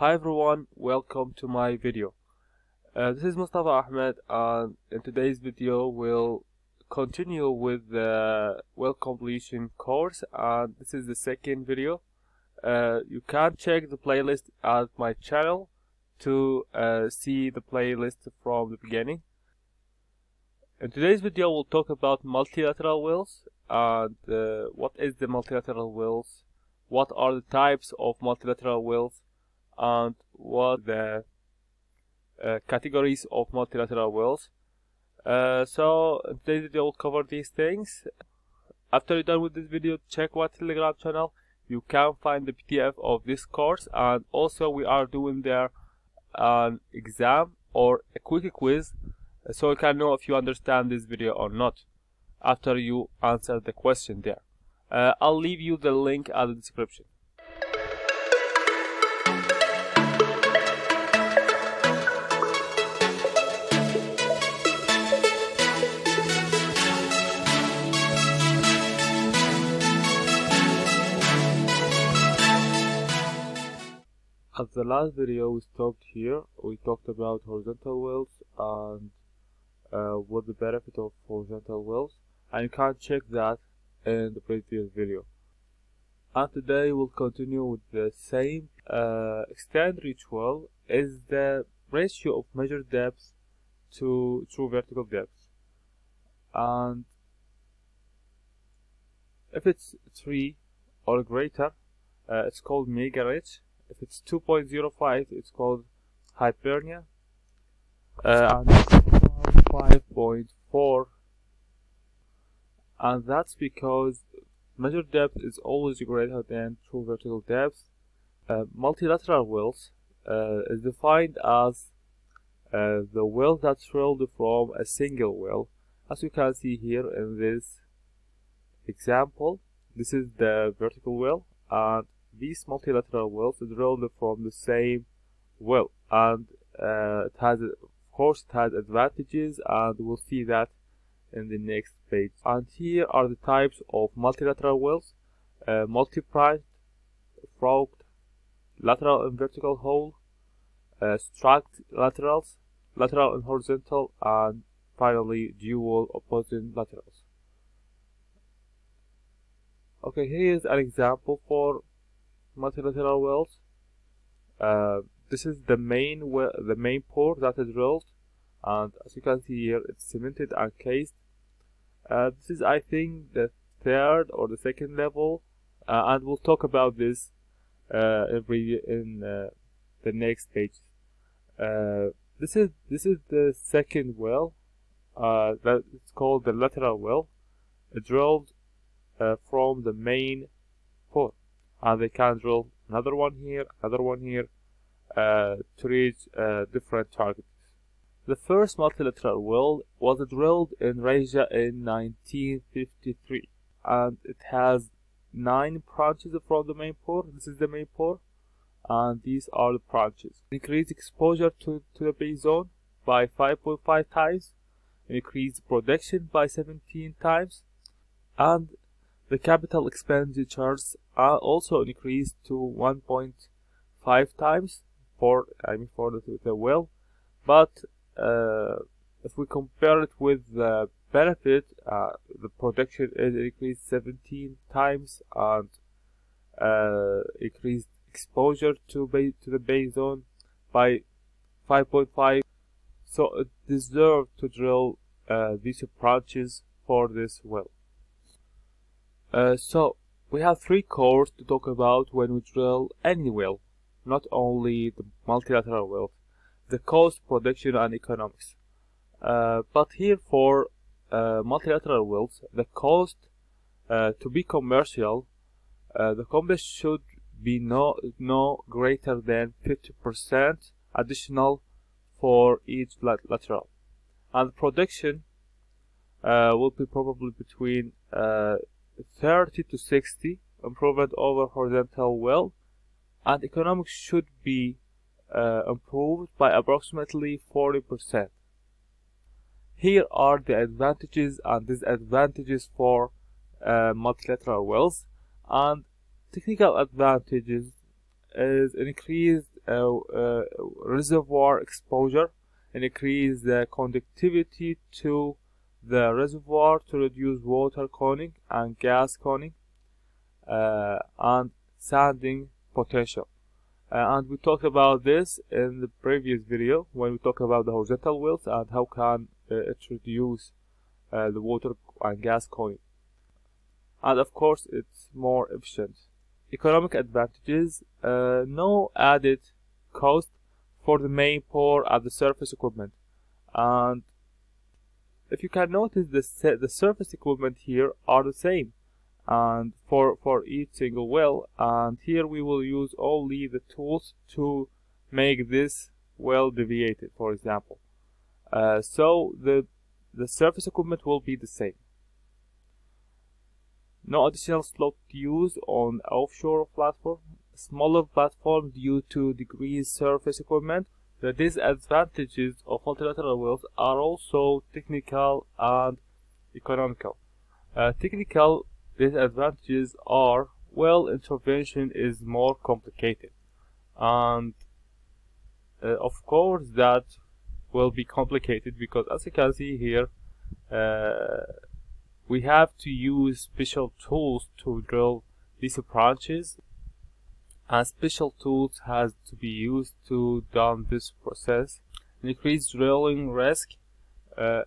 Hi everyone, welcome to my video. Uh, this is Mustafa Ahmed and in today's video we'll continue with the well completion course and this is the second video. Uh, you can check the playlist at my channel to uh, see the playlist from the beginning. In today's video we'll talk about multilateral wills and uh, what is the multilateral wills, what are the types of multilateral wills and what the uh, categories of multilateral wills. Uh, so in today's video we'll cover these things. After you're done with this video, check my telegram channel. You can find the PDF of this course and also we are doing there an exam or a quick quiz so you can know if you understand this video or not after you answer the question there. Uh, I'll leave you the link at the description. At the last video we stopped here, we talked about horizontal wells and uh, what the benefit of horizontal wells and you can check that in the previous video. And today we'll continue with the same uh, extend reach well is the ratio of measured depth to true vertical depth and if it's 3 or greater uh, it's called mega reach if it's 2.05 it's called hypernia. Uh, and 5.4 and that's because measured depth is always greater than true vertical depth. Uh, multilateral wills uh, is defined as uh, the well that's drilled from a single well. As you can see here in this example this is the vertical well and these multilateral wells are drilled from the same well and uh, it has of course it has advantages and we'll see that in the next page. And here are the types of multilateral wells uh, multi-pronged fraught lateral and vertical hole uh, stacked laterals lateral and horizontal and finally dual opposing laterals. Okay here is an example for multilateral wells. Uh, this is the main well, the main bore that is drilled, and as you can see here, it's cemented and cased. Uh, this is, I think, the third or the second level, uh, and we'll talk about this uh, every in uh, the next page. Uh, this is this is the second well. that it's called the lateral well, drilled from the main and they can drill another one here, another one here uh, to reach uh, different targets. The first multilateral well was drilled in Raja in 1953 and it has nine branches from the main bore. This is the main bore and these are the branches. Increase exposure to, to the base zone by 5.5 times, increase production by 17 times and the capital expenditures are also increased to 1.5 times for I mean for the, the well, but uh, if we compare it with the benefit, uh, the production is increased 17 times and uh, increased exposure to to the base zone by 5.5. So it deserves to drill uh, these branches for this well. Uh, so we have three cores to talk about when we drill any well, not only the multilateral well, the cost, production and economics. Uh, but here for uh, multilateral wells, the cost uh, to be commercial, uh, the cost should be no, no greater than 50% additional for each lateral. And production uh, will be probably between 30 to 60 improvement over horizontal well and economics should be uh, improved by approximately 40%. Here are the advantages and disadvantages for uh, multilateral wells and technical advantages is increased uh, uh, reservoir exposure and increase the conductivity to the reservoir to reduce water coning and gas coning uh, and sanding potential. Uh, and we talked about this in the previous video when we talked about the horizontal wells and how can uh, it reduce uh, the water and gas coning. And of course, it's more efficient. Economic advantages, uh, no added cost for the main bore at the surface equipment. And if you can notice the, the surface equipment here are the same. And for for each single well and here we will use only the tools to make this well deviated for example. Uh, so the the surface equipment will be the same. No additional slot used on offshore platform smaller platform due to decreased surface equipment the disadvantages of multilateral wells are also technical and economical. Uh, technical disadvantages are well intervention is more complicated. And uh, of course that will be complicated because as you can see here uh, we have to use special tools to drill these branches and special tools has to be used to done this process increase drilling risk uh,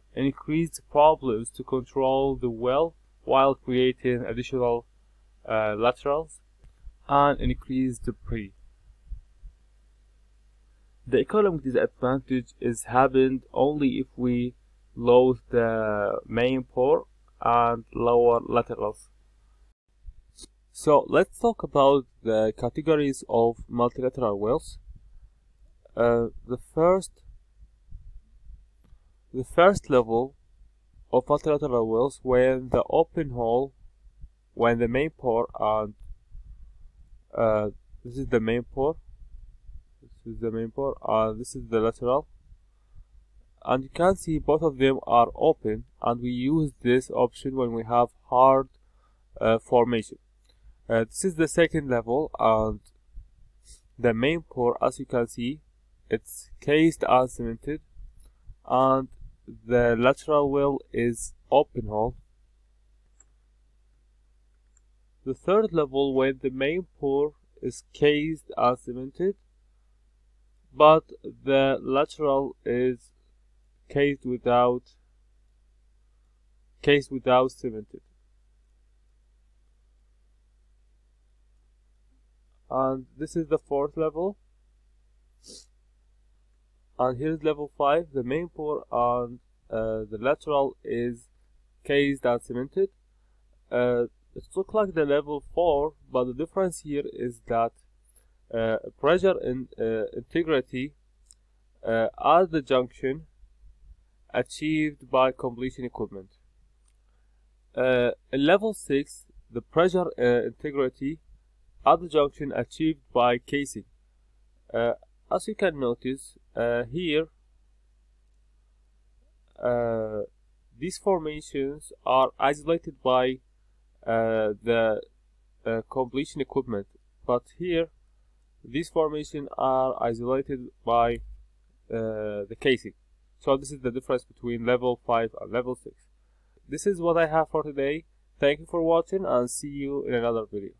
problems to control the well while creating additional uh, laterals and increase debris. The economic disadvantage is happened only if we load the main bore and lower laterals. So let's talk about the categories of multilateral wells. Uh, the first the first level of multilateral wells when the open hole when the main bore and uh, this is the main bore this is the main pore and this is the lateral and you can see both of them are open and we use this option when we have hard uh, formation uh, this is the second level and the main bore as you can see it's cased and cemented and the lateral well is open hole. The third level when the main bore is cased and cemented, but the lateral is cased without cased without cemented. And this is the fourth level. And here's level 5 the main bore and uh, the lateral is cased and cemented. Uh, it looks like the level 4 but the difference here is that uh, pressure and uh, integrity uh, at the junction achieved by completion equipment. Uh, in level 6 the pressure integrity the junction achieved by casing as you can notice uh, here uh, these formations are isolated by uh, the uh, completion equipment. But here these formations are isolated by uh, the casing so this is the difference between level 5 and level 6 this is what I have for today. Thank you for watching and see you in another video